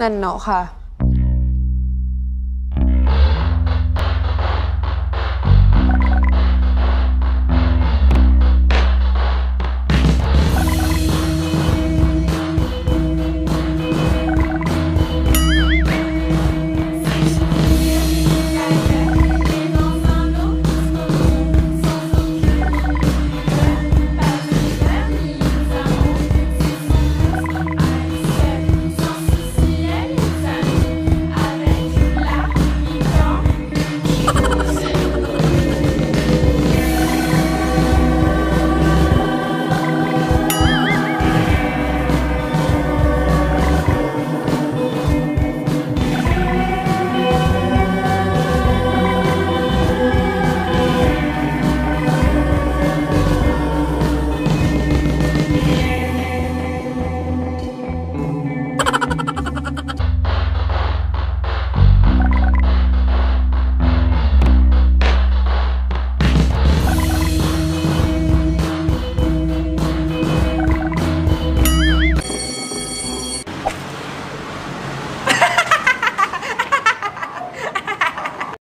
นั่นเนาะค่ะ